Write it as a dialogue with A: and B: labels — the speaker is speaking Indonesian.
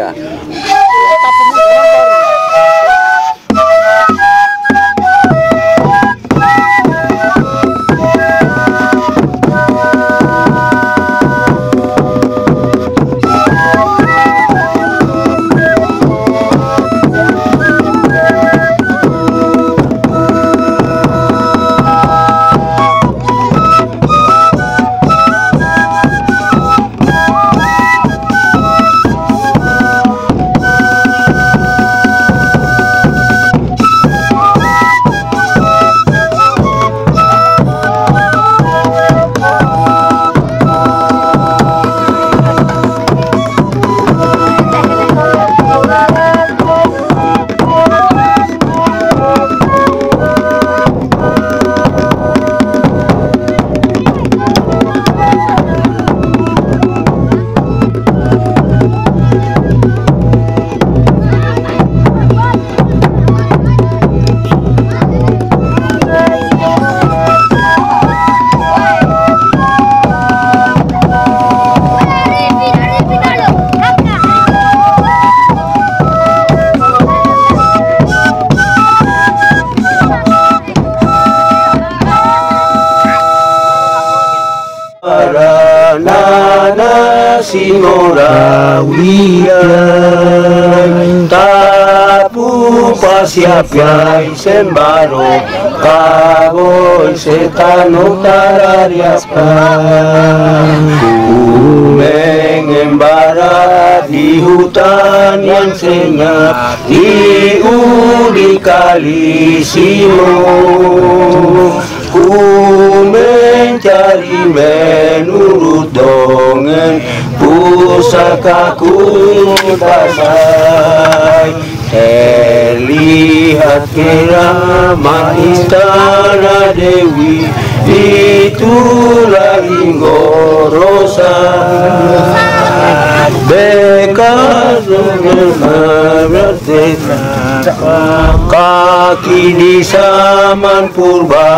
A: tiga.
B: lana sinora ulian tapu pasiapia izenbaro kabo izetan otarariazpan en vara dihutan y enseña y unicalísimo. Cumen dongeng Pusakaku pasai Terlihat keramat istana Dewi Itulah Inggorosa Bekas Kaki di saman purba